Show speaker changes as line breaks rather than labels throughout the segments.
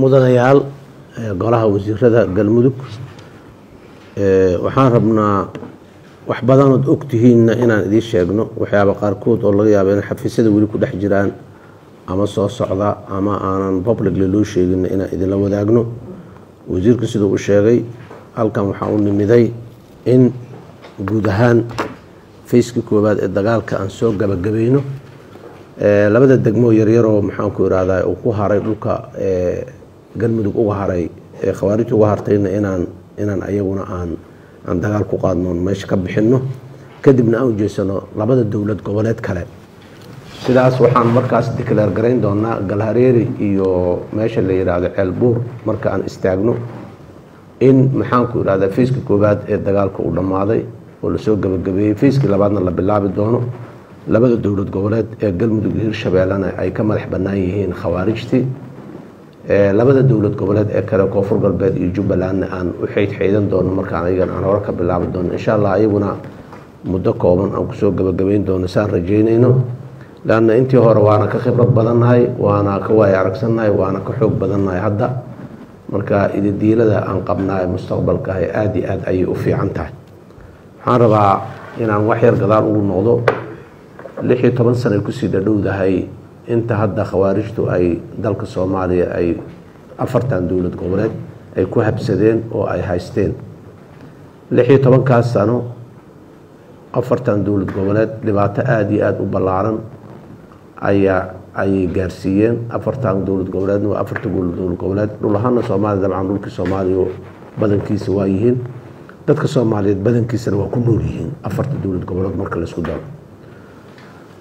mudanayaal golaha wasiirada galmudug. Waxaan rabnaa wax badanood ogtihiinna inaan idiin sheegno waxyaaba qaarkood oo laga yaaba in xafiisyada weli ku dhex jiraan ama soo socda ama aanan publicly loo sheegina inaan idinla wadaagno. Wasiirku siduu u sheegay halkan waxaa u nimiday in guud ahaan fayskii koowaad ee dagaalka aan soo gabagabayno labada degmoo yaryaroo maxaanku irahdaa uu ku haray dhulka galmudug uga haray ee khawaarijta uga hartayna inaan inaan ayaguna aan aan dagaal ku qaadno meesha ka bixinno. Kadibna aan ujeesano labada dowlad goboleed kale. Sidaas waxaan markaas declaar garayn doonaa galhareeri iyo meesha la yidhaahdo ceelbuur marka aan istaagno in maxaanku irahdaa fayskii koowaad ee dagaalka uu dhammaaday oo la soo gabagabeeyey. Fayskii labaadna la bilaabi doono. Labada dowlad goboleed ee galmudug iyo ay ka madax bannaan yihiin khawaarijtii labada dowlad goboleed ee kale koonfur galbeed iyo jubbalandna aan u xeydxeydan doono markaan ayagan aan hore ka bilaabi doono. Insha allah ayaguna muddo kooban aan ku soo gabagabayn doono saan rajeynayno leanna intii hore waana ka khibrad badannahay waana ka waaya aragsannahay waana ka xoog badannahay hadda. Marka ididiilada aan qabnaa ee mustaqbalka ah aada iyo aad ayay u fiican tahay. Waxaan rabaa inaan wax yar gadaal ugu noqdo. Lix iyo toban sana ay ku sii dhadhowdahay inta hadda khawaarijtu ay dalka soomaaliya ay afartan dowlad goboleed ay ku habsadeen oo ay haysteen. Lix iyo tobankaas sano afartan dowlad goboleed dhibaato aada iyo aada u ballaaran ayaa ayay gaarsiiyeen afartan dowlad goboleedna waa afarta dowlad goboleed. Dhul ahaana soomaaliya dabcan dhulkii soomaaliya badankiisa waa yihiin. Dadka soomaaliyeed badankiisana waa ku nool yihiin afarta dowlad goboleed marka la isku daro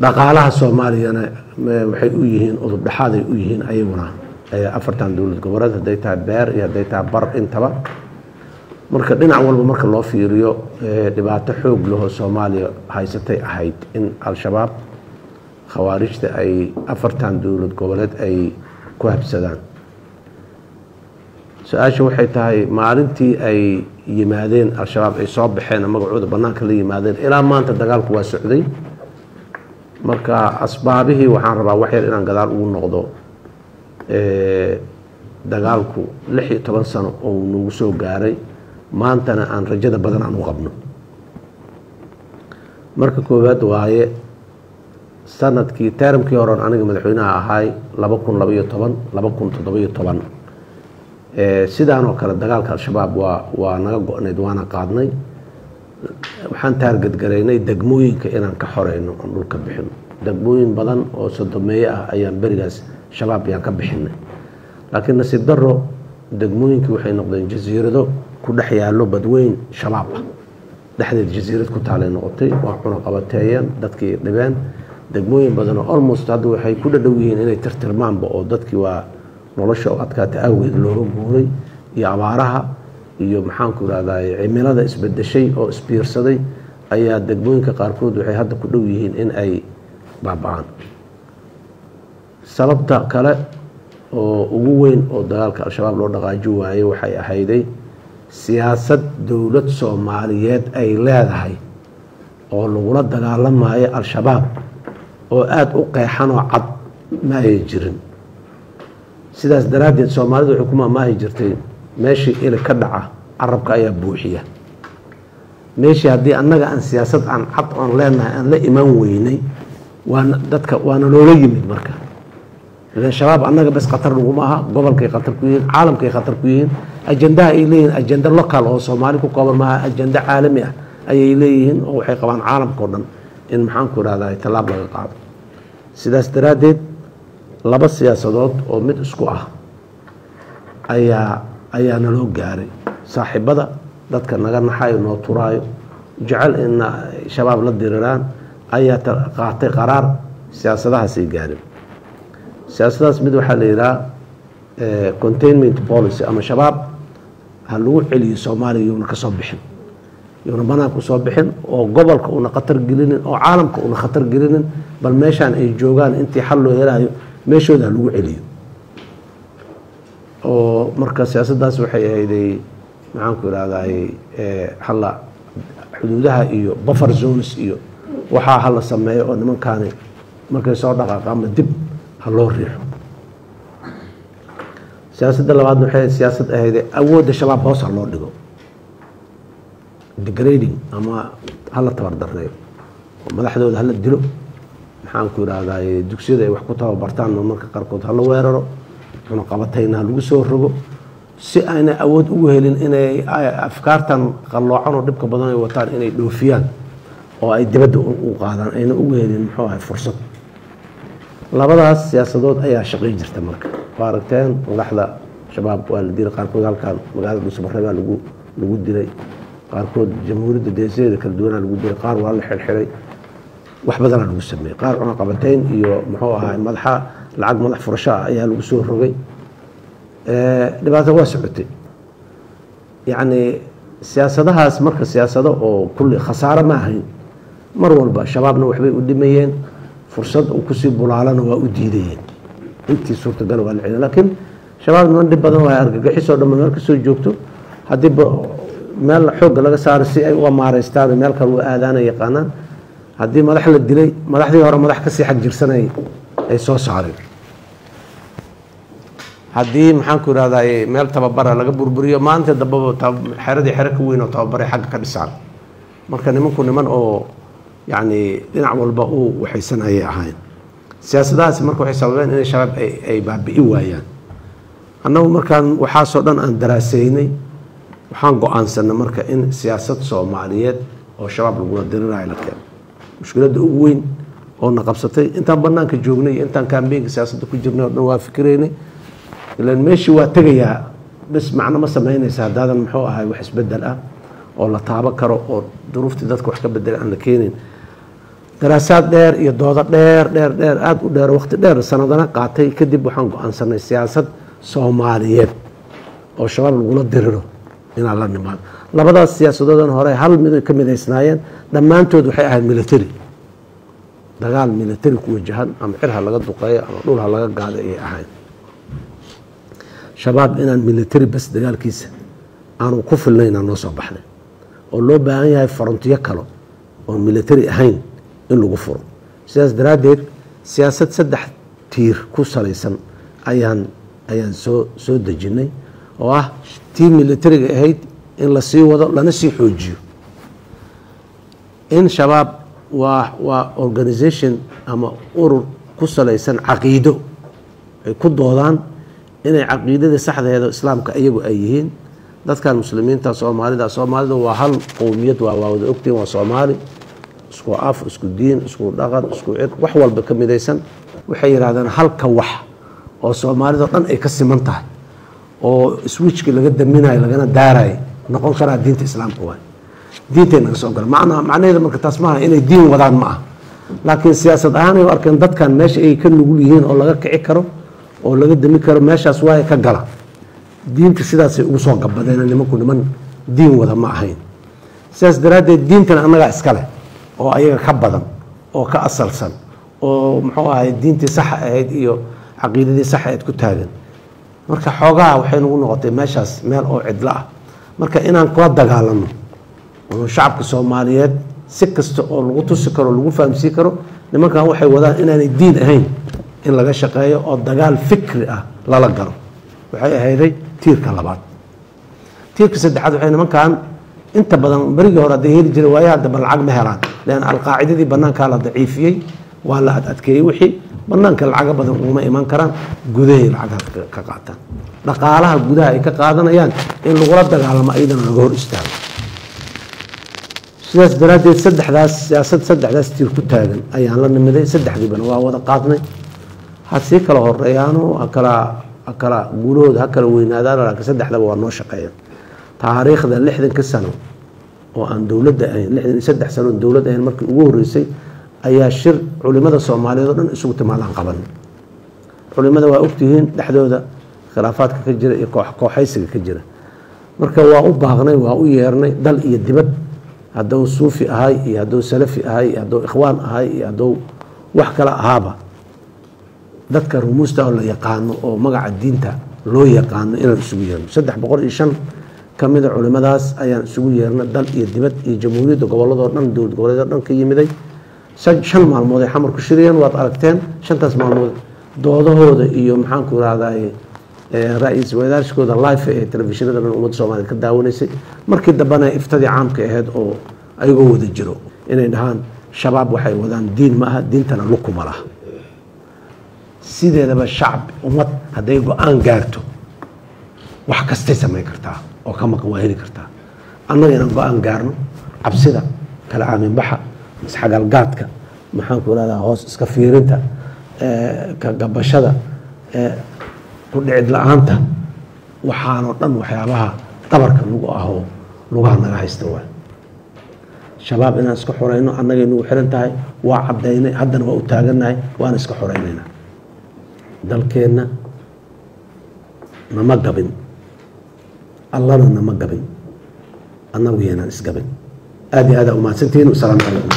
dhaqaalaha soomaaliyana waxay u yihiin udub dhexaaday u yihiin ayaguna afartan dowlad goboleed hadday tahay beer iyo hadday tahay bar intaba. Marka dhinac walba marka loo fiiriyo dhibaato xoog lahoo soomaaliya haysatay ahayd in al-shabaab khawaarijta ay afartan dowlad goboleed ay ku habsadaan. Su'aasha waxay tahay maalintii ay yimaadeen al-shabaab ay soo baxeen magacooda banaanka la yimaadeen ilaa maanta dagaalku waa socday marka asbaabihii waxaan rabaa wax yar inaan gadaal ugu noqdo dagaalku lix iyo toban sano oo nagu soo gaaray maantana aan rajada badan aan u qabno. Marka koowaad waaye sannadkii taaramkii horen aniga madaxweynaha ahaay laba kun labaiyo toban laba kun toddobiyo toban. Sidaan oo kale dagaalka al-shabaab waa waa naga go-nayd waana qaadnay waxaan taargadgaraynay degmooyinka inaan ka xoreyno aan dhulka bixino. Degmooyin badan oo sodomeeye ah ayaan berigaas shabaab yaan ka bixinay. Laakiin nasiib daro degmooyinkii waxay noqdeen jasiirado ku dhex yaallo badweyn shabaab ah. Dhexdeed jasiirad ku taalay noqotay waa cunaqabateeyeen dadkii dhibeen. Degmooyin badan oo almost hadda waxay ku dhadhow yihiin inay tirtirmaanba oo dadkii waa nolosha adkaata awgeed looga guuray iyo abaaraha iyo maxaanku irahday cimilada isbedeshay oo isbiirsaday ayaa degmooyinka qaarkood waxay hadda ku dhow yihiin in ay baaba-aan. Sababta kale oo ugu weyn oo dagaalka al-shabaab loo dhaqaaji waayey waxay ahayday siyaasad dowlad soomaaliyeed ay leedahay oo lagula dagaalamayo al-shabaab oo aada u qeexanoo cad ma jirin. Sidaas daraaddeed soomaalidu waxay ku jirtay meeshii ili ka dhaca carabka ayaa buuxiya. Meeshii haddii annaga aan siyaasad aan cad oon leenahay aan la imaan weynay waana dadka waana loola yimid marka. Ilan shabaab annaga bes khatar laguma aha gobolkay khatar ku yihiin caalamkay khatar ku yihiin ajandaha ay leeyihiin ajanda local oo soomaali ku kooban maaha ajanda caalami ah ayay leeyihiin oo waxay qabaan caalamka o dhan in maxaanku irahda tallaab laga qaado. Sidaas daraaddeed laba siyaasadood oo mid isku ah ayaa ayaa naloo gaaray. Saaxiibada dadka naga naxayo noo turaayo jecel ina shabaab la diriraan ayaa qaatay qaraar siyaasadahaasay gaareen siyaasadahaas mid waxaa la yidhaha containment policy ama shabaab ha lagu celiyo soomaaliya yuuna ka soo bixin. Yuuna banaanka u soo bixin oo gobolka una khatar gelinin oo caalamka una khatar gelinin bal meeshaan ay joogaan intii xal loo helayo meeshooda ha lagu celiyo oo marka siyaasaddaas waxay ahayday maxaanku irahday hala xuduudaha iyo buffer zones iyo waxaa hala sameeyo oo nimankaani markay soo dhaqaaqa ama dib ha loo riixo. Siyaasadda labaadna waxay siyaasad ahayde awoodda shabaab hoosa loo dhigo. Degrading ama hala tabardareeyo oo madaxdooda hala dilo. Maxaanku idhahdaa dugsiyada ay wax ku tababartaan marmarka qaarkood hala weeraro cunaqabatayna lagu soo rogo si ayna awood ugu helin inay afkaartan qalloocan oo dhibka badan ay wataan inay dhoofiyaan oo ay dibadda u qaadaan ayna ugu helin muxuu ahay fursad. Labadaas siyaasadood ayaa shaqay jirta marka. Waa aragteen madaxda shabaab waa la dilay qaarkood halkan magaalada dhuusabare baa lagu lagu dilay. Qaarkood jamhuuriyadda deesadeeda kala duwanaa lagu dilay. Qaar waa la xirxiray. Wax badanaa lagu sameeyey. Qaar cunaqabateyn iyo muxuu ahay madaxa lacag madax furasho ah ayaa lagu soo rogay. Dhibaato waa socotay. Yacni siyaasadahaas marka siyaasado oo kulli khasaaro ma ahayn mar walba shabaabna waxbay u dhimayeen fursad uu ku sii bulaalana waa u diidayeen intii suurtagal waa la laakiin shabaab niman dhib badan waa argagixisoo dhamma meel ka soo joogto haddii meel xoogga laga saaro si ay uga maareystaan meel kale u aadaana yaqaanaan haddii madax la dilay madaxdii hore madax ka sii xag jirsanay ay soo saareen haddii maxaanku irahdaa meel tababara laga burburiyo maanta dambaba xeradii xero ka weyn oo tababaray xagga ka dhisaan marka nimanku niman oo yacni dhinac walba uu waxaysan ayay ahayn siyaasadahaasi marka waxay sababeen inay shabaab ay baabi'i waayaan. Annagu markaan waxaasoo dhan aan daraaseynay waxaan go'aansanay marka in siyaasad soomaaliyeed oo shabaab lagula dirirayo la keeno mushkiladda ugu weyn oo na qabsatay intaan banaanka joognay iyo intaan kambeynka siyaasadda ku jirnay oo dhan waa fikiraynay ilan meeshii waa tegayaa bes macno ma samaynaysa haddaadan muxuu ahay wax isbeddel ah oo la taabo karo oo duruuftii dadka wax ka bedela aan la keenin. Daraasaad dheer iyo doodo dheer dheer dheer aada u dheer waqti dheer sanadana qaatay. Kadib waxaan go'aansanay siyaasad soomaaliyeed oo shabaab lagula diriro inaan la nimaado labadaas siyaasadoodan hore hal mid ka midaysnaayeen dhammaantood waxay ahayd military dagaal military ku wajahan ama cirha laga duqeeyo ama dhulha laga gaado ayay ahayd. Shabaab inaan military bas dagaalkiisa aanu ku filnaynaa noo soo baxnay oo loo baahan yahay farontiyo kale oon military ahayn in lagu furo. Sidaas daraaddeed siyaasad saddex tiir ku salaysan ayaan ayaan soo soo dejinay oo ah tii militariga ahayd in la sii wado lana sii xoojiyo. In shabaab waa waa organisation ama urur ku salaysan caqiido. Ay ku doodaan inay caqiidada saxdeeda islaamka iyagu ay yihiin. Dadkan muslimiinta soomaalida soomaalida waa hal qowmiyad waa waa wada ogtihin waa soomaali. Isku af isku diin isku dhaqan isku cid wax walba ka midaysan. Waxay yidhahdeen halka wax oo soomaalida dhan ay ka siman tahay oo switchki laga daminayo lagana daarayo noqon karaa diinta islaamka waay diintay naga soo gala macnaa macnaheeda marka taas maaha inay diin wadaan ma ah laakiin siyaasad ahaanay u arkeen dadkan meesha ay ka nugul yihiin oo laga kici karo oo laga dami karo meeshaas waay ka gala. Diinta sidaasay ugu soo gabadeen nimanku niman diin wada ma ahayn. Sidaas daraaddeed diintana annagaa iska leh oo ayaga ka badan oo ka asalsan oo muxuu ahay diintii saxa ahayd iyo caqiidadii saxa ahayd ku taagan. Marka xoogaha waxay nagu noqotay meeshaas meel oo cidlo ah. Marka inaan kula dagaalano oo shacabka soomaaliyeed si kasta oo lagu tusi karo lagu fahamsiin karo nimankan waxay wadaan inaanay diin ahayn in laga shaqeeyo oo dagaal fikri ah lala galo. Waxay ahayday tiirka labaad. Tiirka saddexaad waxay nimankan inta badan berigii hore hadday heli jiray waayaha dambe lacag ma helaan leanna alqaacidadii banaankaa la daciifiyey waa la ad adkeeyey wixii banaanka lacaga badan uguma iman karaan gudahay lacagaha ka qaataan. Dhaqaalaha gudaha ay ka qaadanayaan in lagula dagaalamo ayadana laga hor istaago sidaas daraaddeed saddexdaas siyaasad saddexdaas tiir ku taagan ayaan la nimiday. Saddexdiibana waa wada qaadnay. Ha sii kala horeeyaano hakala hakala guulahooda ha kala weynaadaan laakiin saddexdaba waa noo shaqeeyaan taariikhda lixdanka sano oo aan dowladda ahayn lixdan iyo saddex sano dowlad ahayn markii ugu horreysay ayaa shir culimada soomaaliyeed oo dhan isugu timaadaan qaban culimada waa ogtihiin dhexdooda khilaafaadka ka jira iyo koox kooxaysiga ka jira. Marka waa u baaqnay waa u yeernay dal iyo dibad hadduu suufi ahay iyo hadduu salafi ahay iyo hadduu ikhwaan ahay iyo hadduu wax kale ahaaba. Dadka rumuusta oo la yaqaano oo magaca diinta loo yaqaano inaan isugu yeerno. Saddex boqol iyo shan ka mida culimadaas ayaan isugu yeernay dal iyo dibad iyo jamhuuriyadda gobolladoo dhan dowlad goboleedoo dhan ka yimiday. Shan maalmood ay xamar ku shiriyeen waad aragteen shantaas maalmood doodahooda iyo maxaanku irahdaye ra'iisul wadaarshkooda life ee telefishinada dhan ummadda soomaaliyed ka daawanaysay markii dambena iftadii caamka ahayd oo ayagoo wada jiro inay dhahaan shabaab waxay wadaan diin ma aha diintana lukuma laha. Sideedaba shacab ummad hadday go'aan gaarto wax kastay samayn kartaa oo ka maqan waa heli kartaa. Annaga inaan go'aan gaarno cabsida kala aaminbaxa isxagalgaadka maxaanku irahdaa hoos iska fiirinta ka gabashada ku dhicid la'aanta waxaanoo dhan waxyaabaha dabarka lagu ahoo lugaha naga haysta waay shabaab inaan iska xoreyno annagay nagu xiran tahay waa caddaynay haddana waa u taagannahay waana iska xoreynaynaa dalkeenna nama gabin. Allana nama gabin. Annagu yaynaan isgabin aad iyo aadaa umahadsantihiin wasalaamu calaykum